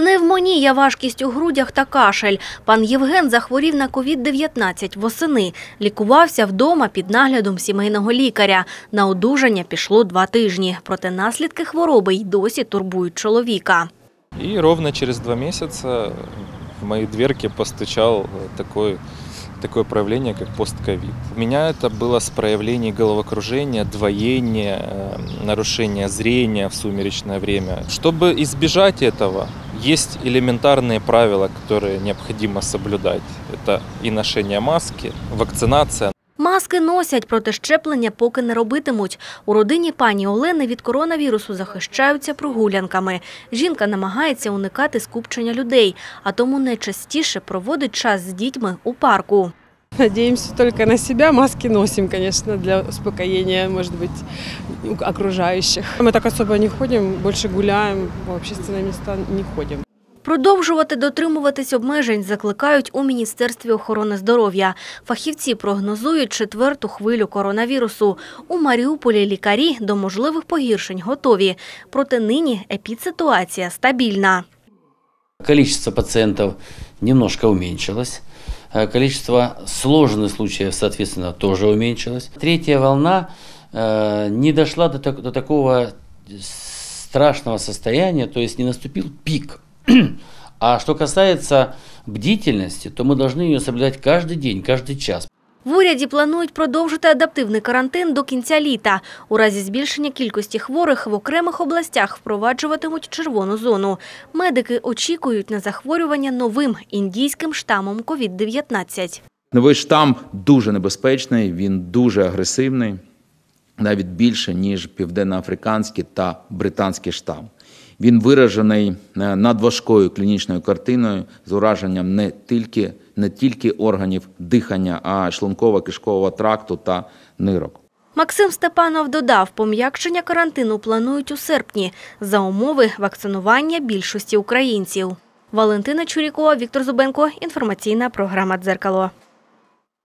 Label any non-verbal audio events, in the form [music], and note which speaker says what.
Speaker 1: Пневмонія, важкість у грудях та кашель. Пан Євген захворів на COVID-19 восени. Лікувався вдома під наглядом сімейного лікаря. На одужання пішло два тижні. Проте наслідки хвороби й досі турбують чоловіка.
Speaker 2: И ровно через два месяца в мои дверки постучал такой, такое проявление, как постковид. У меня это было с проявлений головокружения, двоения, э, нарушения зрения в сумеречное время. Чтобы избежать этого, есть элементарные правила, которые необходимо соблюдать. Это и ношение маски, вакцинация,
Speaker 1: Маски носять, проте щеплення поки не робитимуть. У родині пані Олени від коронавірусу захищаються прогулянками. Жінка намагається уникати скупчення людей, а тому найчастіше проводить час з дітьми у парку.
Speaker 3: Надеемся только на себя. Маски носим, конечно, для успокоения, может быть, у- окружающих. Мы так особо не ходим, больше гуляем, в общественные места не ходим.
Speaker 1: Продовжувати дотримуватись обмежень закликають у Міністерстві охорони здоров'я. Фахівці прогнозують четверту хвилю коронавірусу. У Маріуполі лікарі до можливих погіршень готові. Проте нині епідситуація стабільна.
Speaker 4: Количество пациентов немножко уменьшилось. Э, Количество сложных случаев, соответственно, тоже уменьшилось. Третья волна э, не дошла до, так- до такого страшного состояния, то есть не наступил пик. [clears throat] А что касается бдительности, то мы должны ее соблюдать каждый день, каждый час.
Speaker 1: В уряді планують продовжити адаптивний карантин до кінця літа. У разі збільшення кількості хворих в окремих областях впроваджуватимуть червону зону. Медики очікують на захворювання новим індійським штамом COVID-19.
Speaker 5: Новий штам дуже небезпечний, він дуже агресивний, навіть більше, ніж південноафриканський та британський штам. Він виражений е, надважкою клінічною картиною з ураженням не тільки, не тільки органів дихання, а й шлунково-кишкового тракту та нирок.
Speaker 1: Максим Степанов додав, пом'якшення карантину планують у серпні за умови вакцинування більшості українців. Валентина Чурікова, Віктор Зубенко. Інформаційна програма «Дзеркало».